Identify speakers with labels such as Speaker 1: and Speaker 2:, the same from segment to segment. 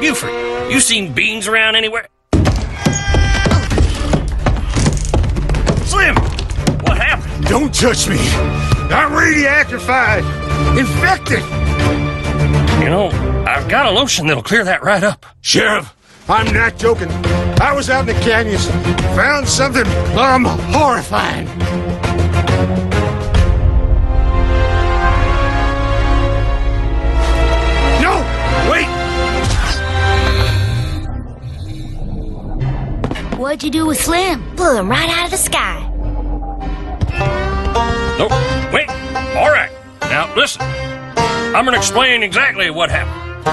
Speaker 1: Buford, you seen beans around anywhere? Slim, what happened?
Speaker 2: Don't touch me. I'm radioactified. Infected.
Speaker 1: You know, I've got a lotion that'll clear that right up.
Speaker 2: Sheriff, I'm not joking. I was out in the canyons, found something um horrifying.
Speaker 3: What'd you do with Slim?
Speaker 4: Blew him right out of the sky.
Speaker 1: Nope. Wait. All right. Now, listen. I'm going to explain exactly what happened.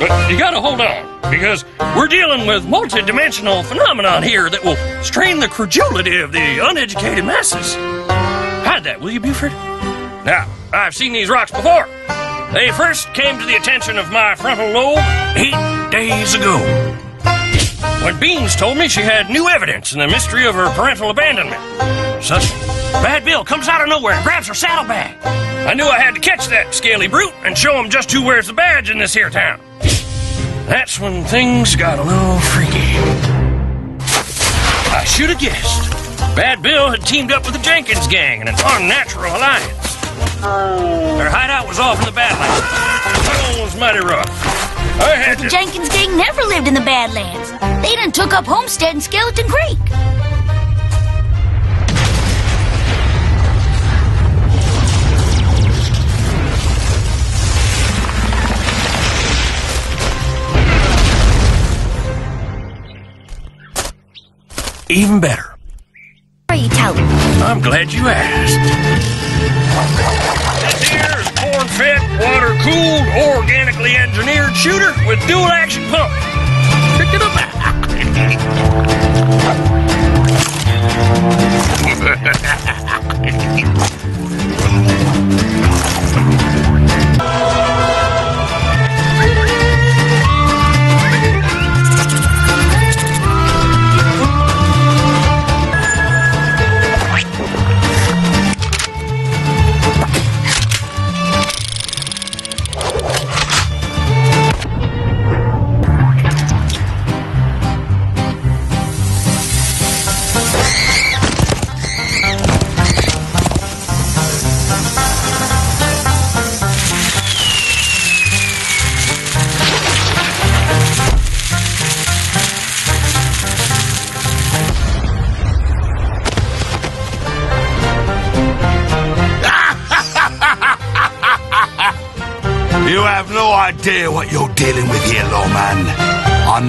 Speaker 1: But you got to hold on, because we're dealing with multidimensional phenomenon here that will strain the credulity of the uneducated masses. Hide that, will you, Buford? Now, I've seen these rocks before. They first came to the attention of my frontal lobe eight days ago. When Beans told me she had new evidence in the mystery of her parental abandonment. Suddenly, Bad Bill comes out of nowhere and grabs her saddlebag. I knew I had to catch that scaly brute and show him just who wears the badge in this here town. That's when things got a little freaky. I should have guessed. Bad Bill had teamed up with the Jenkins gang in an unnatural alliance. Their hideout was off in the Badlands. Tunnel was mighty rough. I had
Speaker 3: The. Jenkins gang never lived in the Badlands. They done took up Homestead in Skeleton Creek.
Speaker 1: Even better.
Speaker 4: Are you telling?
Speaker 1: I'm glad you asked. This here is corn-fed, water-cooled, organically engineered shooter with dual-action pump. Pick it up.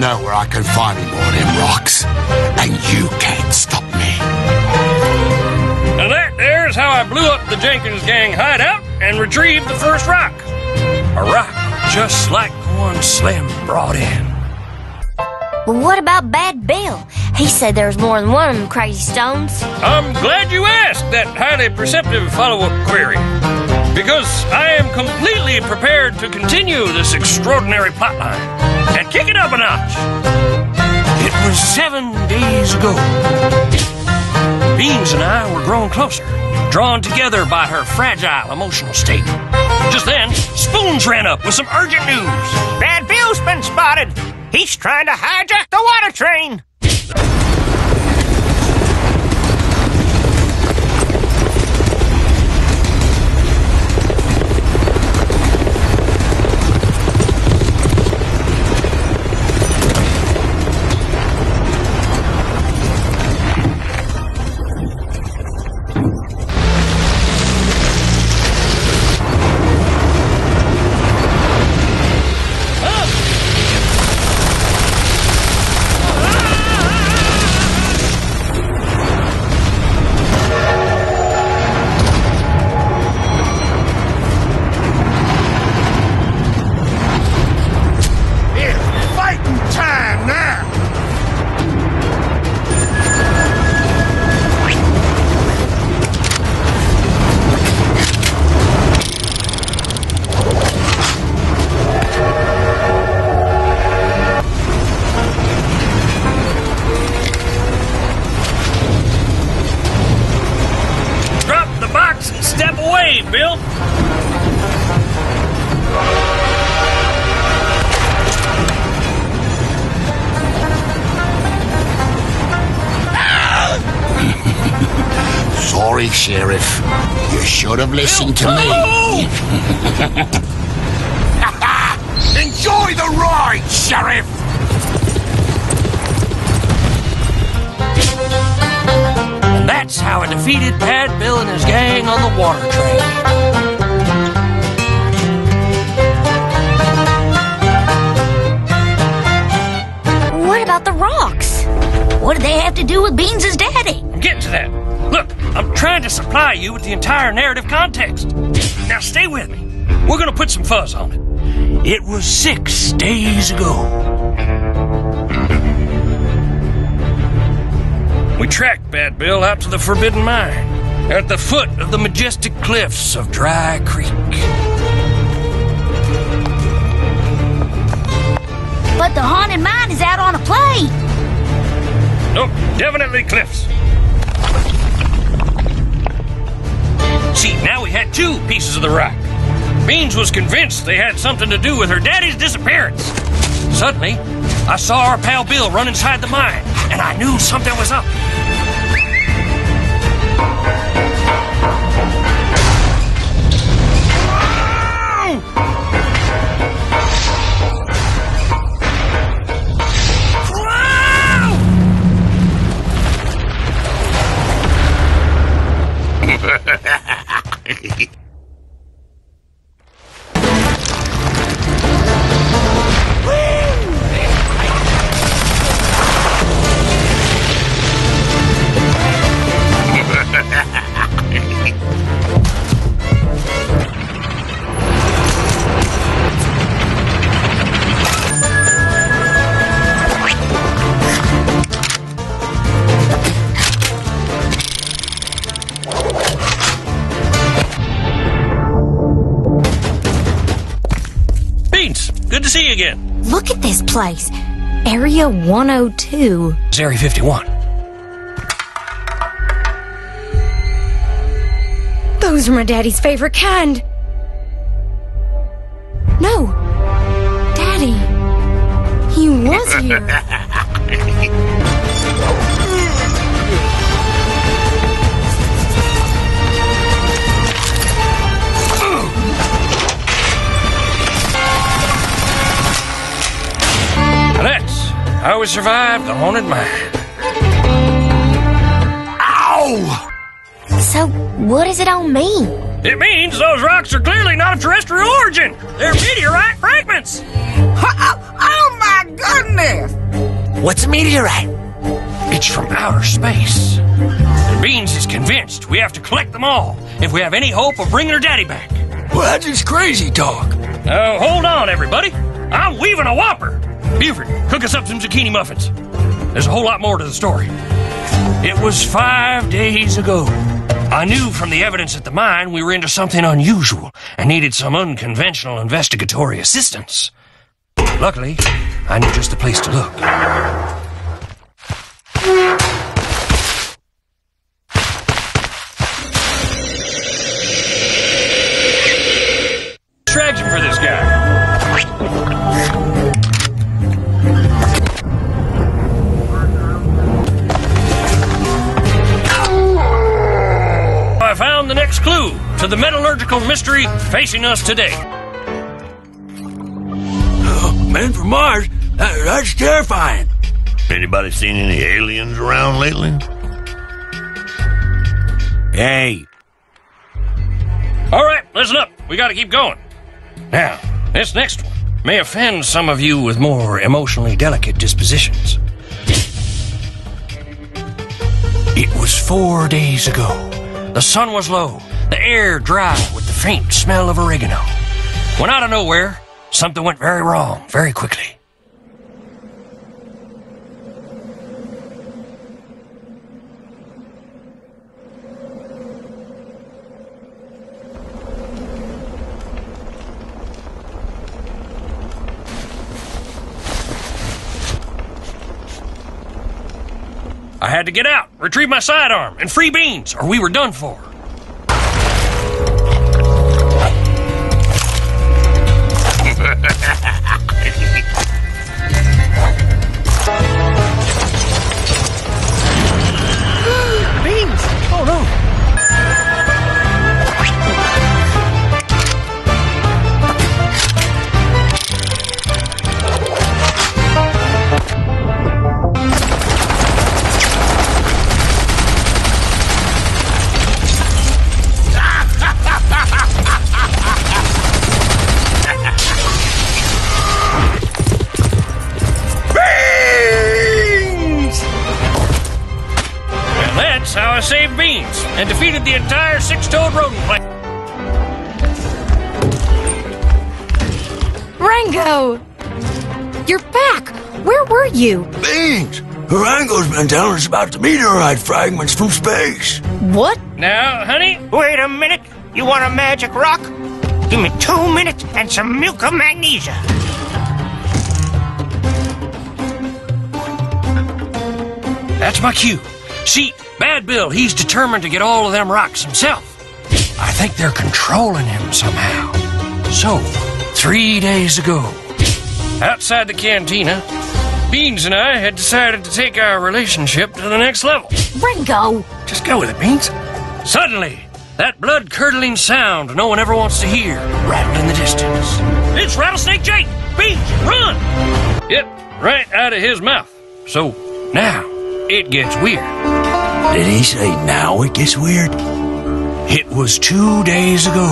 Speaker 5: know where I can find me more of them rocks, and you can't stop me.
Speaker 1: Now that there's how I blew up the Jenkins gang hideout and retrieved the first rock. A rock just like the one Slim brought in.
Speaker 4: Well, what about Bad Bill? He said there was more than one of them crazy stones.
Speaker 1: I'm glad you asked that highly perceptive follow-up query. Because I am completely prepared to continue this extraordinary plotline and kick it up a notch. It was seven days ago. Beans and I were growing closer, drawn together by her fragile emotional state. Just then, Spoons ran up with some urgent news.
Speaker 6: Bad Bill's been spotted. He's trying to hijack the water train.
Speaker 5: Sorry, Sheriff. You should have listened to me. Enjoy the ride, Sheriff!
Speaker 1: And that's how I defeated Bad Bill and his gang on the water train.
Speaker 3: What about the rocks? What do they have to do with Beans' daddy?
Speaker 1: I'm getting to that. I'm trying to supply you with the entire narrative context. Now stay with me. We're gonna put some fuzz on it. It was six days ago. We tracked Bad Bill out to the Forbidden Mine, at the foot of the majestic cliffs of Dry Creek.
Speaker 3: But the haunted mine is out on a plain.
Speaker 1: Nope, definitely cliffs. Now we had two pieces of the rock. Beans was convinced they had something to do with her daddy's disappearance. Suddenly, I saw our pal Bill run inside the mine, and I knew something was up. See you again.
Speaker 4: Look at this place. Area 102.
Speaker 1: It's Area 51.
Speaker 4: Those are my daddy's favorite kind. No. Daddy. He was here.
Speaker 1: that's how we survived the haunted mine.
Speaker 5: Ow!
Speaker 4: so, what does it all mean?
Speaker 1: It means those rocks are clearly not of terrestrial origin. They're meteorite fragments.
Speaker 6: Oh my goodness!
Speaker 5: What's a meteorite?
Speaker 1: It's from outer space. And Beans is convinced we have to collect them all if we have any hope of bringing her daddy back.
Speaker 5: Well, that's just crazy talk.
Speaker 1: Now, hold on, everybody. I'm weaving a whopper. Buford, cook us up some zucchini muffins. There's a whole lot more to the story. It was five days ago. I knew from the evidence at the mine we were into something unusual and needed some unconventional investigatory assistance. Luckily, I knew just the place to look. To the metallurgical mystery facing us today.
Speaker 5: Man from Mars? That- that's terrifying.
Speaker 7: Anybody seen any aliens around lately?
Speaker 5: Hey,
Speaker 1: All right, listen up. We got to keep going. Now, this next one may offend some of you with more emotionally delicate dispositions. It was four days ago. The sun was low, the air dry with the faint smell of oregano. When out of nowhere, something went very wrong very quickly. I had to get out, retrieve my sidearm, and free beans, or we were done for. And defeated the entire six-toed rodent plague.
Speaker 8: Rango! You're back! Where were you?
Speaker 5: Beans! Rango's been telling us about the meteorite fragments from space.
Speaker 8: What?
Speaker 1: Now, honey,
Speaker 6: Wait a minute. You want a magic rock? Give me two minutes and some milk of magnesia.
Speaker 1: that's my cue. See, Bad Bill, he's determined to get all of them rocks himself. I think they're controlling him somehow. So, three days ago, outside the cantina, Beans and I had decided to take our relationship to the next level.
Speaker 3: Ringo!
Speaker 1: Just go with it, Beans. Suddenly, that blood curdling sound no one ever wants to hear rattled in the distance. It's Rattlesnake Jake! Beans, run! Yep, right out of his mouth. So now it gets weird.
Speaker 5: Did he say now it gets weird?
Speaker 1: It was two days ago.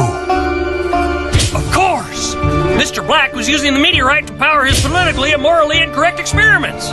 Speaker 1: Of course! Mr. Black was using the meteorite to power his politically and morally incorrect experiments.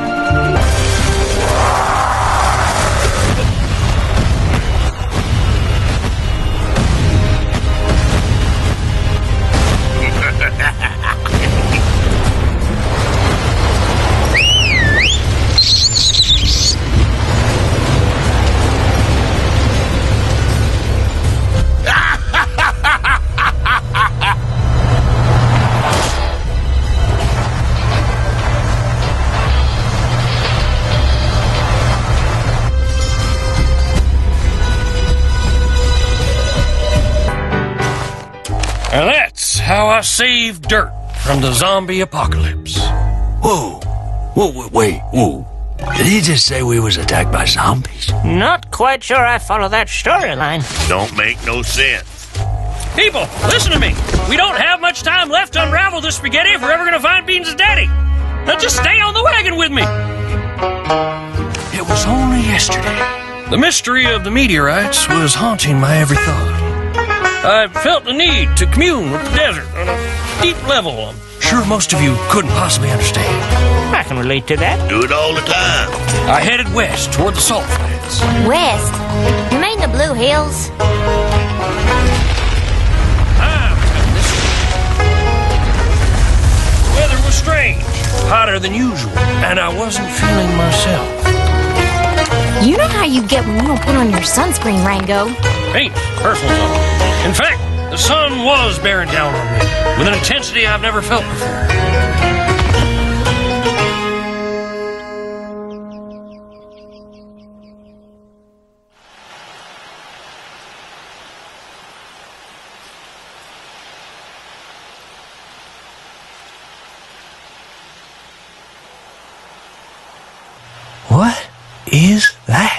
Speaker 1: I saved dirt from the zombie apocalypse.
Speaker 5: Whoa. Whoa, wait, wait, whoa. Did he just say we was attacked by zombies?
Speaker 6: Not quite sure I follow that storyline.
Speaker 7: Don't make no sense.
Speaker 1: People, listen to me. We don't have much time left to unravel this spaghetti if we're ever gonna find Beans' daddy. Now just stay on the wagon with me. It was only yesterday. The mystery of the meteorites was haunting my every thought. I felt the need to commune with the desert on a deep level I'm sure most of you couldn't possibly understand.
Speaker 6: I can relate to that.
Speaker 7: Do it all the time.
Speaker 1: I headed west toward the salt flats.
Speaker 4: West? You mean the Blue Hills?
Speaker 1: Ah, this way. Weather was strange, hotter than usual, and I wasn't feeling myself.
Speaker 8: You know how you get when you don't put on your sunscreen, Rango.
Speaker 1: Paint, personal zone. In fact, the sun was bearing down on me with an intensity I've never felt before.
Speaker 5: What is that?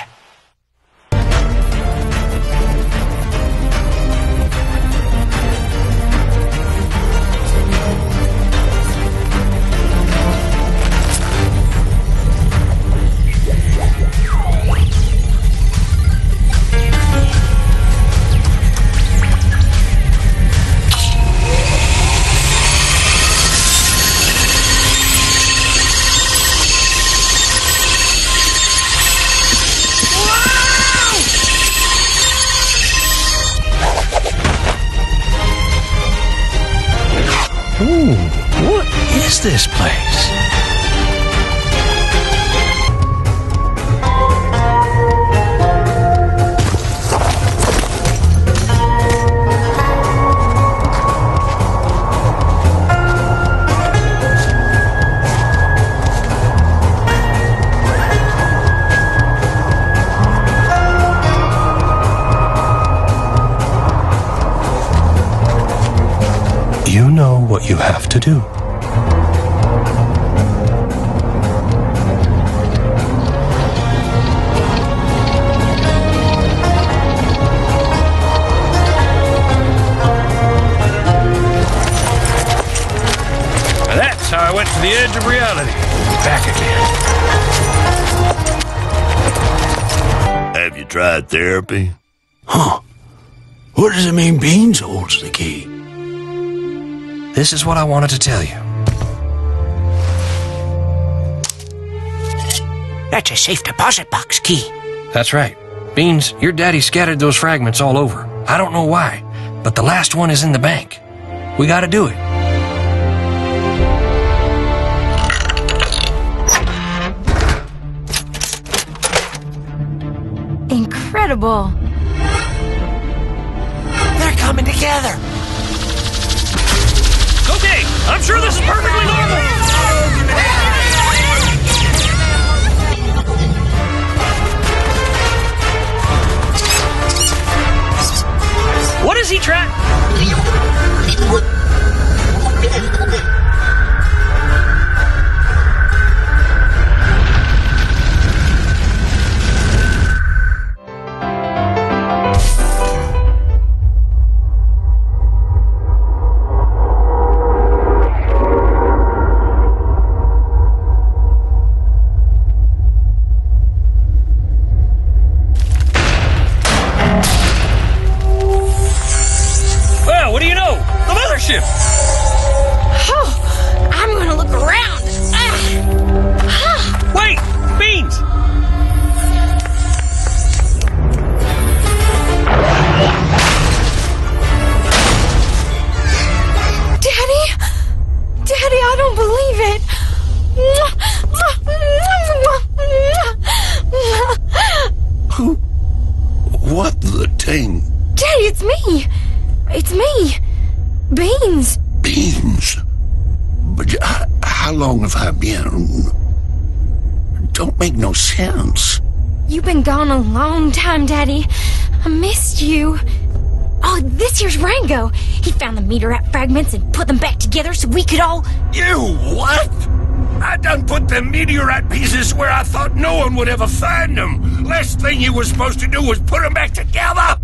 Speaker 5: This place? You know what you have to do.
Speaker 1: To the edge of reality. Back again.
Speaker 7: Have you tried therapy?
Speaker 5: Huh. What does it mean Beans holds the key?
Speaker 1: This is what I wanted to tell you.
Speaker 6: That's a safe deposit box key.
Speaker 1: That's right. Beans, your daddy scattered those fragments all over. I don't know why, but the last one is in the bank. We gotta do it.
Speaker 8: Incredible.
Speaker 9: They're coming together.
Speaker 1: Okay, I'm sure this is perfectly normal. What is he trying?
Speaker 8: Gone a long time, Daddy. I missed you. Oh, this here's Rango. He found the meteorite fragments and put them back together so we could all.
Speaker 10: You what? I done put the meteorite pieces where I thought no one would ever find them. Last thing you was supposed to do was put them back together.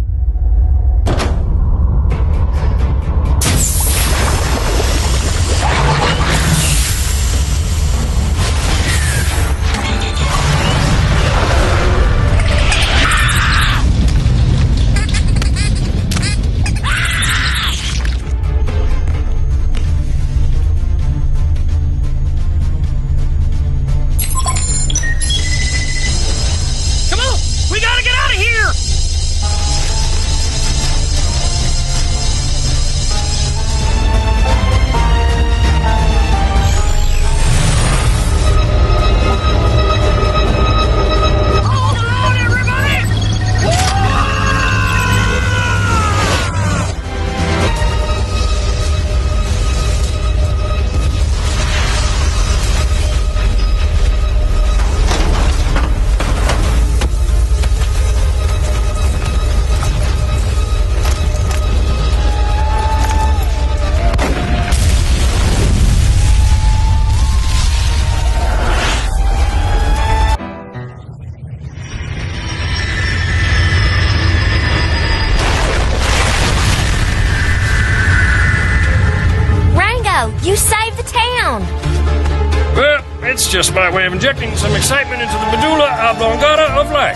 Speaker 1: It's just my way of injecting some excitement into the medulla oblongata of life.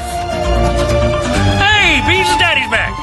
Speaker 1: Hey, Beans' daddy's back.